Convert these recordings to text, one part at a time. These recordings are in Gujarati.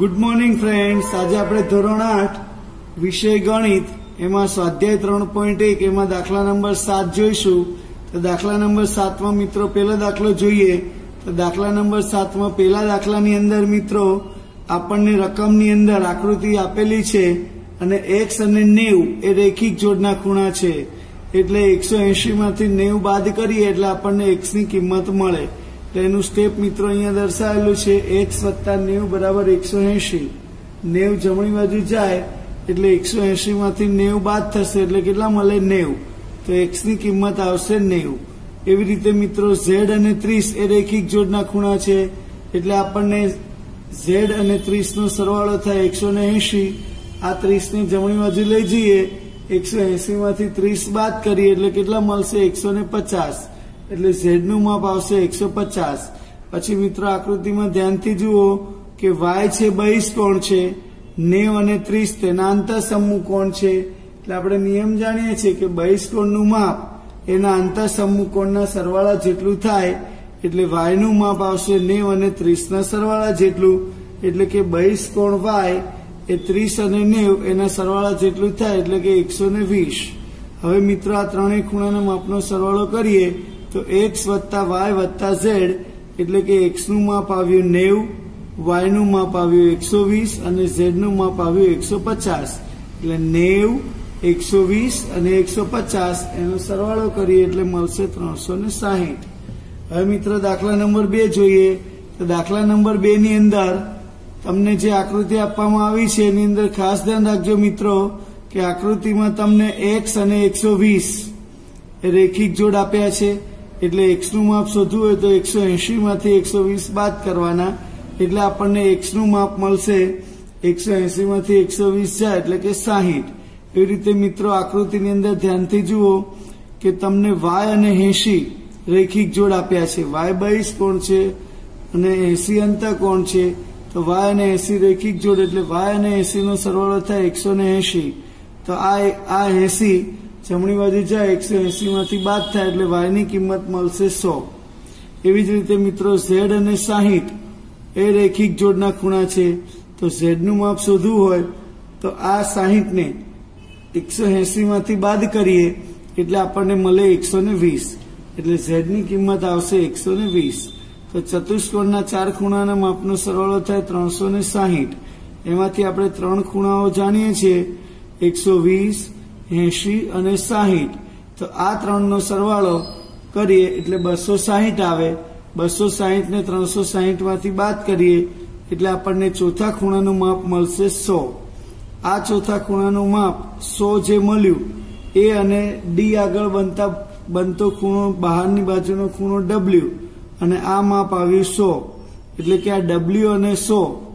ગુડ મોર્નિંગ ફ્રેન્ડ્સ આજે આપણે ધોરણ આઠ વિષય ગણિત, એમાં સ્વાધ્યાય ત્રણ પોઈન્ટ એક, એમાં દાખલા નંબર સાત જોઈશું. તો દાખલા નંબર સાતમાં મિત્રો પહેલો દાખલો જોઈએ. તો દાખલા નંબર સાતમાં પહેલા દાખલાની અંદર મિત્રો, આપણને રકમની અંદર આકૃતિ આપેલી છે અને એક્સ અને નેવું એ રેખિક જોડના ખૂણા છે. એટલે એકસો એંશીમાંથી નેવ બાદ કરીએ એટલે આપણને એક્સની કિંમત મળે. એટલે એનું સ્ટેપ મિત્રો અહીંયા દર્શાવેલું છે એક્સ વત્તા નેવ બરાબર એકસો એંશી. નેવ જમણી બાજુ જાય, એટલે એકસો એંશીમાંથી માંથી નેવું બાદ થશે, એટલે કેટલા મળે? નેવું. તો એક્સની કિંમત આવશે નેવું. એવી રીતે મિત્રો ઝેડ અને ત્રીસ એ રેખિક જોડના ખૂણા છે, એટલે આપણને ઝેડ અને ત્રીસનો સરવાળો થાય એકસો ને એંશી. આ ત્રીસની જમણી બાજુ લઈ જઈએ, એકસો એંશી માંથી ત્રીસ બાદ કરીએ, એટલે કેટલા મળશે? એકસો ને પચાસ. એટલે ઝેડનું માપ આવશે એકસો પચાસ. પછી મિત્રો આકૃતિમાં ધ્યાનથી જુઓ કે વાય છે બહિષ કોણ છે, નેવ અને ત્રીસ તેના અંતર સમૂહ કોણ છે. એટલે આપણે નિયમ જાણીએ છીએ કે બહિષ કોણનું માપ એના અંતર સમૂહ કોણના સરવાળા જેટલું થાય, એટલે વાયનું માપ આવશે નેવ અને ત્રીસના સરવાળા જેટલું. એટલે કે બહિષ કોણ વાય એ ત્રીસ અને નેવ એના સરવાળા જેટલું થાય, એટલે કે એકસો ને વીસ. હવે મિત્રો આ ત્રણેય ખૂણાના માપનો સરવાળો કરીએ. તો એક્સ વત્તા વાય વત્તા ઝેડ એટલે કે એક્સનું માપ આવ્યું નેવ વાયનું માપ આવ્યું એકસો વીસ અને ઝેડનું માપ આવ્યું એકસો પચાસ. એટલે નેવ, એકસો વીસ અને એકસો પચાસ. એનો સરવાળો કરીએ એટલે મળશે ત્રણસો ને સાહીઠ. હવે મિત્રો દાખલા નંબર બે જોઈએ. તો દાખલા નંબર બે ની અંદર તમને જે આકૃતિ આપવામાં આવી છે, એની અંદર ખાસ ધ્યાન રાખજો મિત્રો, કે આકૃતિમાં તમને એક્સ અને એકસો વીસ રેખિક જોડ આપ્યા છે. એટલે એક્સનું માપ શોધવું હોય તો એકસો એંશીમાંથી એકસો વીસ બાદ કરવાના. એટલે આપણને એક્સનું માપ મળશે. એકસો એંશીમાંથી એકસો વીસ જાય એટલે કે સાહીઠ. એવી રીતે મિત્રો આકૃતિની અંદર ધ્યાનથી જુઓ કે તમને વાય અને એંશી રેખિક જોડ આપ્યા છે. વાય બાઈસ કોણ છે અને એસી અંતર કોણ છે? તો વાય અને એસી રેખિક જોડ એટલે વાય અને એસીનો સરવાળો થાય એકસો ને એસી તો આ આ એસી જમણી બાજુ જાય એકસો એસી માંથી બાદ થાય એટલે વાયની કિંમત મળશે સો. એવી જ રીતે મિત્રો ઝેડ અને સાહીઠ એ રેખિક જોડના ખૂણા છે. તો ઝેડનું માપ શોધવું હોય તો આ સાહીઠ ને એકસો એસી માંથી બાદ કરીએ એટલે આપણને મળે એકસો ને વીસ. એટલે ઝેડની કિંમત આવશે એકસો ને વીસ. તો ચતુષ્કોણના ચાર ખૂણાના માપનો સરવાળો થાય ત્રણસો ને સાહીઠ. એમાંથી આપણે ત્રણ ખૂણાઓ જાણીએ છીએ. એકસો વીસ એંશી અને સાહીઠ. તો આ ત્રણનો સરવાળો કરીએ એટલે બસો સાહીઠ આવે. બસો સાહીઠ ને ત્રણસો સાહીઠમાંથી બાદ કરીએ એટલે આપણને ચોથા ખૂણાનું માપ મળશે સો. આ ચોથા ખૂણાનું માપ સો જે મળ્યું, એ અને ડી આગળ બનતા બનતો ખૂણો બહારની બાજુનો ખૂણો ડબલ્યુ. અને આ માપ આવ્યું સો. એટલે કે આ ડબલ્યુ અને સો.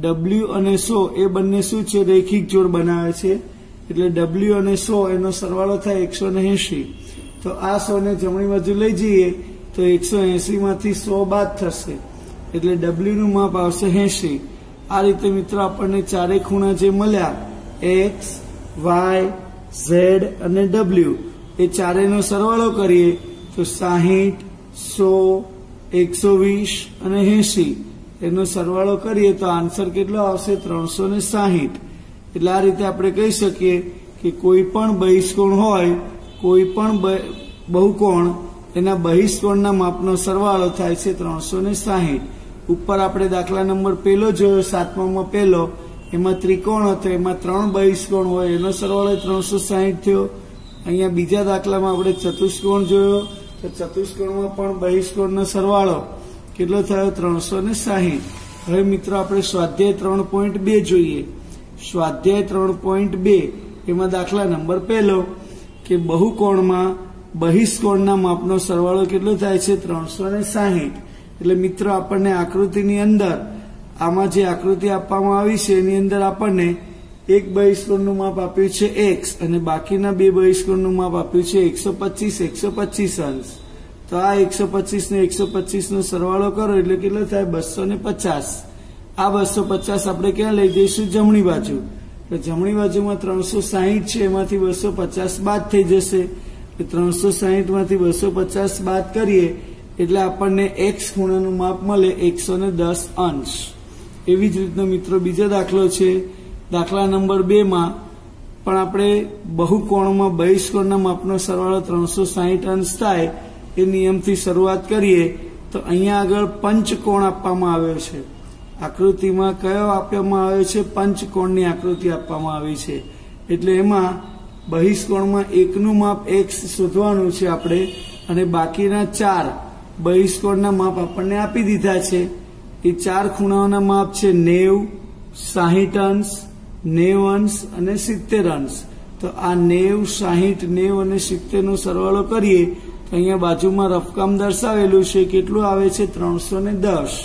ડબલ્યુ અને સો એ બંને શું છે? રેખિક જોડ બનાવે છે. એટલે ડબલ્યુ અને સો એનો સરવાળો થાય એકસો ને એંશી. તો આ સો ને જમણી બાજુ લઈ જઈએ, તો એકસો એંશી માંથી સો બાદ થશે. એટલે ડબલ્યુ નું માપ આવશે એંશી. આ રીતે મિત્રો આપણને ચારેય ખૂણા જે મળ્યા એક્સ વાય ઝેડ અને ડબલ્યુ એ ચારેનો સરવાળો કરીએ, તો સાહીઠ, સો, એકસો વીસ અને એંશી. એનો સરવાળો કરીએ તો આન્સર કેટલો આવશે? ત્રણસો ને સાહીઠ. એટલે આ રીતે આપણે કહી શકીએ કે કોઈ પણ બહિષ્કોણ હોય, કોઈ પણ બહુકોણ, એના બહિષ્કોણના માપનો સરવાળો થાય છે ત્રણસો ને સાહીઠ. ઉપર આપણે દાખલા નંબર પહેલો જોયો, સાતમામાં પહેલો. એમાં ત્રિકોણ હતો, એમાં ત્રણ બહિષ્કોણ હોય, એનો સરવાળો ત્રણસો સાહીઠ થયો. અહીંયા બીજા દાખલામાં આપણે ચતુષ્કોણ જોયો, તો ચતુષ્કોણમાં પણ બહિષ્કોણનો સરવાળો કેટલો થયો? ત્રણસો ને સાહીઠ. હવે મિત્રો, આપણે સ્વાધ્યાય ત્રણ પોઈન્ટ બે જોઈએ. સ્વાધ્યાય ત્રણ પોઈન્ટ બે, એમાં દાખલા નંબર પહેલો, કે બહુકોણમાં બહિષ્કોણના માપનો સરવાળો કેટલો થાય છે? ત્રણસો ને સાહીઠ. એટલે મિત્રો, આપણને આકૃતિની અંદર, આમાં જે આકૃતિ આપવામાં આવી છે, એની અંદર આપણને એક બહિષ્કોણનું માપ આપ્યું છે એક્સ અને બાકીના બે બહિષ્કોણનું માપ આપ્યું છે એકસો પચીસ એકસો પચીસ અંશ. તો આ એકસો પચીસ ને એકસો પચીસ નો સરવાળો કરો, એટલે કેટલો થાય? બસો ને પચાસ. આ બસો પચાસ આપણે ક્યાં લઈ જઈશું? જમણી બાજુ. તો જમણી બાજુમાં ત્રણસો સાહીઠ છે, એમાંથી બસો પચાસ બાદ થઈ જશે. ત્રણસો સાહીઠમાંથી બસો પચાસ બાદ કરીએ, એટલે આપણને એક્સ ખૂણાનું માપ મળે એકસો ને દસ અંશ. એવી જ રીતનો મિત્રો બીજો દાખલો છે. દાખલા નંબર બે માં પણ આપણે બહુકોણમાં બહિષ્કોણના માપનો સરવાળો ત્રણસો સાહીઠ અંશ થાય, એ નિયમથી શરૂઆત કરીએ, તો અહીંયા આગળ પંચકોણ આપવામાં આવ્યો છે. આકૃતિમાં કયો આપવામાં આવ્યો છે? પંચકોણની આકૃતિ આપવામાં આવી છે. એટલે એમાં બહિષ્કોણમાં એકનું માપ એક્સ શોધવાનું છે આપણે, અને બાકીના ચાર બહિષ્કોણના માપ આપણને આપી દીધા છે. એ ચાર ખૂણાઓના માપ છે નેવ, સાહીઠ અંશ, નેવ અંશ અને સિત્તેર અંશ. તો આ નેવ, સાહીઠ, નેવ અને સિત્તેરનો સરવાળો કરીએ, તો અહીંયા બાજુમાં રફકામ દર્શાવેલું છે. કેટલું આવે છે? ત્રણસો ને દસ.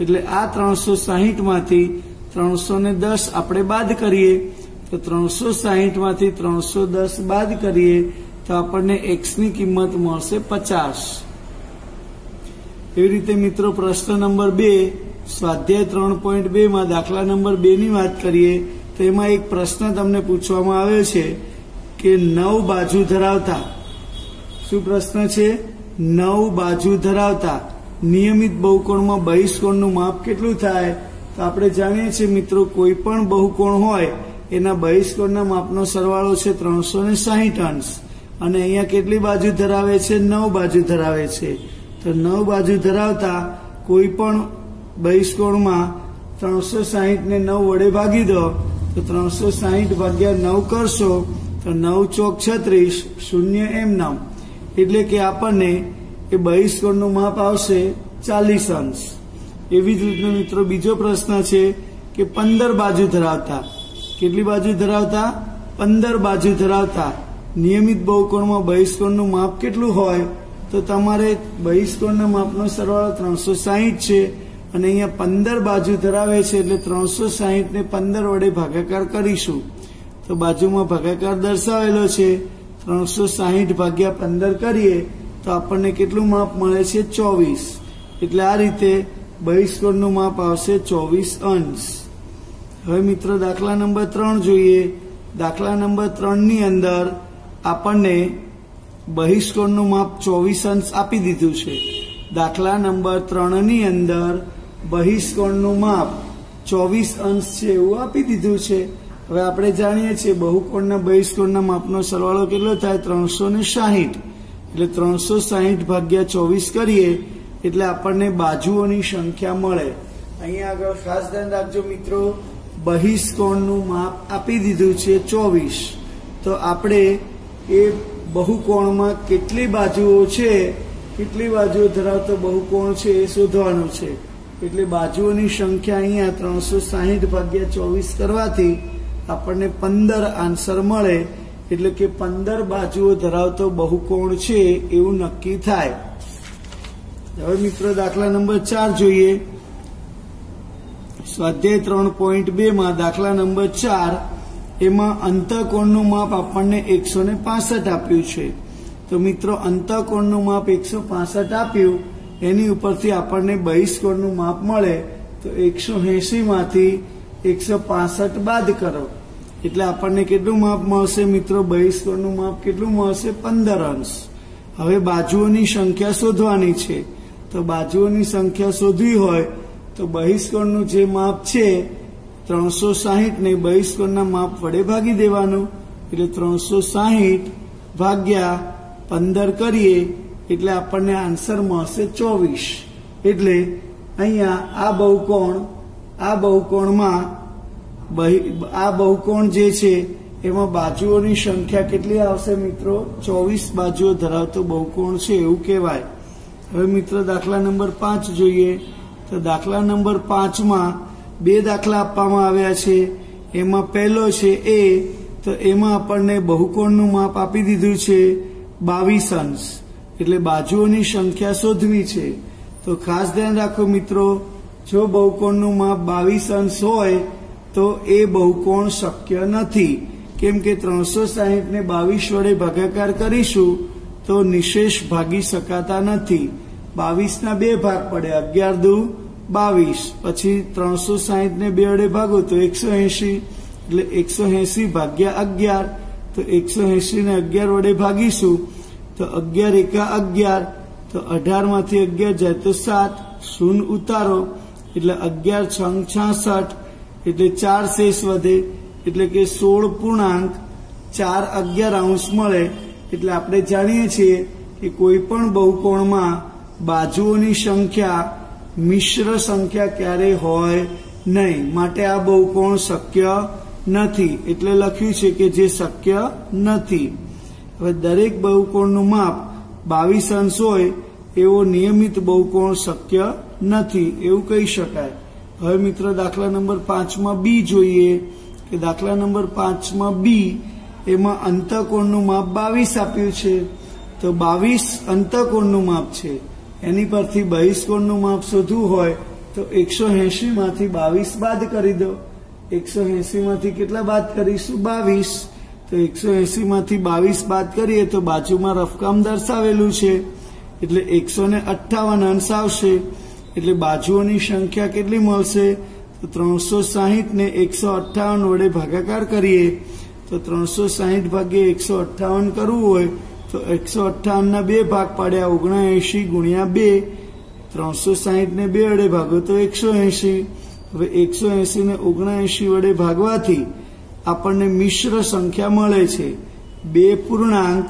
એટલે આ ત્રણસો સાહીઠમાંથી ત્રણસો ને દસ આપણે બાદ કરીએ, તો ત્રણસો સાહીઠમાંથી ત્રણસો દસ બાદ કરીએ, તો આપણને એક્સની કિંમત મળશે પચાસ. એવી રીતે મિત્રો પ્રશ્ન નંબર બે, સ્વાધ્યાય ત્રણ પોઈન્ટ બેમાં દાખલા નંબર બેની વાત કરીએ, તો એમાં એક પ્રશ્ન તમને પૂછવામાં આવ્યો છે કે નવ બાજુ ધરાવતા. શું પ્રશ્ન છે? નવ બાજુ ધરાવતા. નિયમિત બહુકોણમાં બહિષ્કોણનું માપ કેટલું થાય? તો આપણે જાણીએ છીએ મિત્રો, કોઈ પણ બહુકોણ હોય, એના બહિષ્કોણના માપનો સરવાળો છે ત્રણસો ને સાહીઠ અંશ. અને અહીંયા કેટલી બાજુ ધરાવે છે? નવ બાજુ ધરાવે છે. તો નવ બાજુ ધરાવતા કોઈ પણ બહિષ્કોણમાં ત્રણસો સાહીઠ ને નવ વડે ભાગી દો, તો ત્રણસો સાહીઠ ભાગ્યા નવ કરશો, તો નવ ચોક છત્રીસ, શૂન્ય એમ નામ એટલે કે આપણને એ બહિષ્કોણનું માપ આવશે ચાલીસ અંશ. એવી જ રીતનો મિત્રો બીજો પ્રશ્ન છે કે પંદર બાજુ ધરાવતા. કેટલી બાજુ ધરાવતા? પંદર બાજુ ધરાવતા. નિયમિત બહુકોણમાં બહિષ્કોણનું માપ કેટલું હોય? તો તમારે બહિષ્કોણના માપનો સરવાળો ત્રણસો સાહીઠ છે અને અહીંયા પંદર બાજુ ધરાવે છે એટલે ત્રણસો સાહીઠને પંદર વડે ભાગાકાર કરીશું. તો બાજુમાં ભાગાકાર દર્શાવેલો છે. ત્રણસો સાહીઠ ભાગ્યા પંદર કરીએ તો આપણને કેટલું માપ મળે છે? ચોવીસ. એટલે આ રીતે બહિષ્કોણનું માપ આવશે ચોવીસ અંશ. હવે મિત્રો, દાખલા નંબર ત્રણ જોઈએ. દાખલા નંબર ત્રણની અંદર આપણને બહિષ્કોણનું માપ ચોવીસ અંશ આપી દીધું છે. દાખલા નંબર ત્રણની અંદર બહિષ્કોણનું માપ ચોવીસ અંશ છે એવું આપી દીધું છે. હવે આપણે જાણીએ છીએ બહુકોણના બહિષ્કોણના માપનો સરવાળો કેટલો થાય? ત્રણસો ને સાહીઠ. એટલે ત્રણસો સાહીઠ ભાગ્યા ચોવીસ કરીએ, એટલે આપણને બાજુઓની સંખ્યા મળે. અહીંયા આગળ ખાસ ધ્યાન રાખજો મિત્રો, બહિષ્કોણનું માપ આપી દીધું છે ચોવીસ. તો આપણે એ બહુકોણમાં કેટલી બાજુઓ છે? કેટલી બાજુઓ ધરાવતો બહુકોણ છે એ શોધવાનું છે. એટલે બાજુઓની સંખ્યા અહીંયા ત્રણસો સાહીઠ ભાગ્યા ચોવીસ કરવાથી આપણને પંદર આન્સર મળે. એટલે કે પંદર બાજુઓ ધરાવતો બહુકોણ છે એવું નક્કી થાય. હવે મિત્રો, દાખલા નંબર ચાર જોઈએ. સ્વાધ્યાય ત્રણ પોઈન્ટ બે માં દાખલા નંબર ચાર, એમાં અંતઃકોણનું માપ આપણને એકસો ને આપ્યું છે. તો મિત્રો, અંતઃકોણનું માપ એકસો પાસઠ આપ્યું, એની ઉપરથી આપણને બહિષ્કોણનું માપ મળે, તો એકસો એસી માંથી એકસો પાસઠ બાદ કરો. એટલે આપણને કેટલું માપ મળશે મિત્રો? બહિષ્કોણનું માપ કેટલું મળશે? પંદર અંશ. હવે બાજુઓની સંખ્યા શોધવાની છે. તો બાજુઓની સંખ્યા શોધવી હોય તો બહિષ્કોણનું જે માપ છે, ત્રણસો સાહીઠને બહિષ્કોણના માપ વડે ભાગી દેવાનું. એટલે ત્રણસો સાહીઠ ભાગ્યા પંદર કરીએ, એટલે આપણને આન્સર મળશે ચોવીસ. એટલે અહીંયા આ બહુકોણ, આ બહુકોણમાં આ બહુકોણ જે છે, એમાં બાજુઓની સંખ્યા કેટલી આવશે મિત્રો? ચોવીસ બાજુઓ ધરાવતો બહુકોણ છે, એવું કહેવાય. હવે મિત્રો, દાખલા નંબર પાંચ જોઈએ. તો દાખલા નંબર પાંચમાં બે દાખલા આપવામાં આવ્યા છે. એમાં પહેલો છે એ, તો એમાં આપણને બહુકોણનું માપ આપી દીધું છે, બાવીસ અંશ. એટલે બાજુઓની સંખ્યા શોધવી છે. તો ખાસ ધ્યાન રાખો મિત્રો, જો બહુકોણનું માપ બાવીસ અંશ હોય તો એ બહુકોણ શક્ય નથી. કેમ કે ત્રણસો સાહીઠને બાવીસ વડે ભાગાકાર કરીશું, તો નિશેષ ભાગી શકાતા નથી. બાવીસના બે ભાગ પડે, અગિયાર દુ બાવીસ. પછી ત્રણસો સાહીઠને બે વડે ભાગો, તો એકસો એસી એટલે એકસો એસી ભાગ્યા અગિયાર, તો એકસો એસીને અગિયાર વડે ભાગીશું, તો અગિયાર એકા અગિયાર, તો અઢારમાંથી અગિયાર જાય તો સાત. શૂન્ય ઉતારો, એટલે અગિયાર છ છાસઠ એટલે ચાર શેષ વધે, એટલે કે સોળ પૂર્ણાંક, ચાર અગિયાર અંશ મળે, એટલે આપણે જાણીએ છીએ કે કોઈ પણ બહુકોણમાં બાજુઓની સંખ્યા મિશ્ર સંખ્યા ક્યારેય હોય નહીં. માટે આ બહુકોણ શક્ય નથી. એટલે લખ્યું છે કે જે શક્ય નથી. હવે દરેક બહુકોણનું માપ બાવીસ અંશ હોય, એવો નિયમિત બહુકોણ શક્ય નથી. એવું કહી શકાય. હવે મિત્ર, દાખલા નંબર પાંચમાં બી જોઈએ કે દાખલા નંબર પાંચમાં બી એમાં અંતકોણનું માપ બાવીસ આપ્યું છે. તો બાવીસ અંતકોણનું માપ છે. એની પરથી બહિષ્કોણનું માપ શોધવું હોય તો એકસો એંશીમાંથી બાવીસ બાદ કરી દો. એકસો એસીમાંથી કેટલા બાદ કરીશું? બાવીસ. તો એકસો એસીમાંથી બાવીસ બાદ કરીએ તો બાજુમાં રફકામ દર્શાવેલું છે. એટલે એકસો અઠ્ઠાવન અંશ આવશે. એટલે બાજુઓની સંખ્યા કેટલી મળશે? તો ત્રણસો સાહીઠ ને એકસો અઠ્ઠાવન વડે ભાગાકાર કરીએ, તો ત્રણસો સાહીઠ ભાગ્યે એકસો અઠ્ઠાવન કરવું હોય, તો એકસો અઠ્ઠાવનના બે ભાગ પાડ્યા, ઓગણએંશી ગુણ્યા બે. ત્રણસો સાહીઠ ને બે વડે ભાગો, તો એકસો એંશી. હવે એકસો એંશીને ઓગણએંશી વડે ભાગવાથી આપણને મિશ્ર સંખ્યા મળે છે. બે પૂર્ણાંક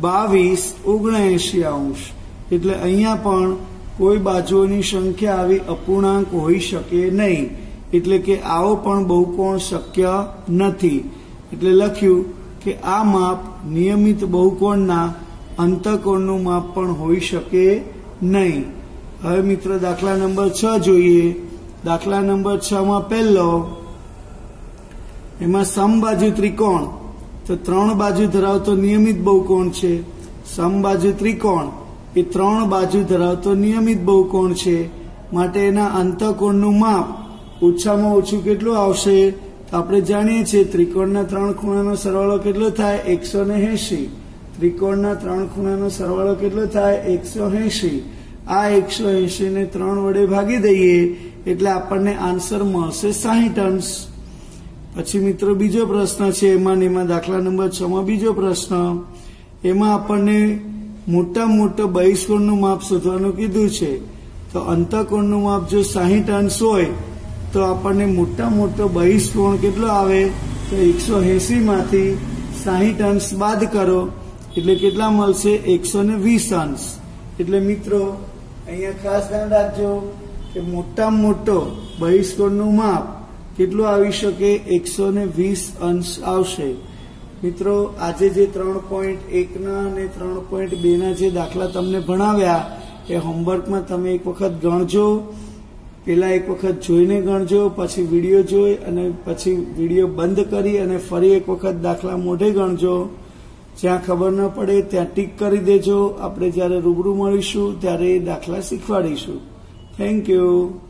બાવીસ ઓગણએંશી અંશ. એટલે અહીંયા પણ કોઈ બાજુઓની સંખ્યા આવી અપૂર્ણાંક હોઈ શકે નહીં. એટલે કે આવો પણ બહુકોણ શક્ય નથી. એટલે લખ્યું કે આ માપ નિયમિત બહુકોણના અંતકોણનું માપ પણ હોઈ શકે નહીં. હવે મિત્ર, દાખલા નંબર છ જોઈએ. દાખલા નંબર છ માં પહેલો, એમાં સમબાજુ ત્રિકોણ. તો ત્રણ બાજુ ધરાવતો નિયમિત બહુકોણ છે. સમબાજુ ત્રિકોણ. એ ત્રણ બાજુ ધરાવતો નિયમિત બહુકોણ છે. માટે એના અંતકોણનું માપ ઓછામાં ઓછું કેટલું આવશે? તો આપણે જાણીએ છીએ ત્રિકોણના ત્રણ ખૂણાનો સરવાળો કેટલો થાય? એકસો એસી ત્રિકોણના ત્રણ ખૂણાનો સરવાળો કેટલો થાય? એકસો એંશી. આ એકસો એંશીને ત્રણ વડે ભાગી દઈએ એટલે આપણને આન્સર મળશે સાહીઠ અંશ. પછી મિત્રો બીજો પ્રશ્ન છે, એમાં એમાં દાખલા નંબર છ માં બીજો પ્રશ્ન. એમાં આપણને મોટા મોટો બહિષ્કોણનું માપ શોધવાનું કીધું છે. તો અંતકોણનું માપ જો સાહીઠ અંશ હોય, તો આપણને મોટા મોટો બહિષ્કોણ કેટલો આવે? તો એકસો એસી માંથી સાહીઠ અંશ બાદ કરો. એટલે કેટલા મળશે? એકસો ને વીસ અંશ. એટલે મિત્રો, અહીંયા ખાસ ધ્યાન રાખજો કે મોટામાં મોટો બહિષ્કોણનું માપ કેટલું આવી શકે? એકસો ને વીસ અંશ આવશે. મિત્રો, આજે જે ત્રણ પોઈન્ટ એકના અને ત્રણ પોઈન્ટ બેના જે દાખલા તમને ભણાવ્યા, એ હોમવર્કમાં તમે એક વખત ગણજો, પેલા એક વખત જોઈને ગણજો, પછી વીડિયો જોઈ અને પછી વીડિયો બંધ કરી અને ફરી એક વખત દાખલા મોઢે ગણજો. જ્યાં ખબર ન પડે ત્યાં ટીક કરી દેજો. આપણે જ્યારે રૂબરૂ મળીશું, ત્યારે એ દાખલા શીખવાડીશું. Thank you